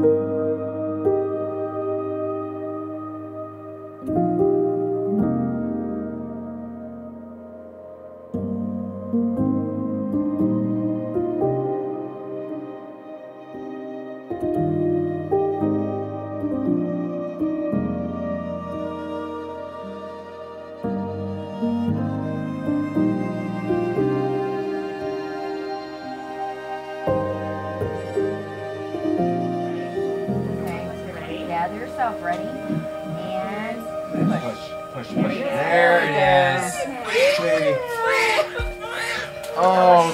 Okay, yourself ready and push. Push, push, There push. it is. There it is. Okay. Oh,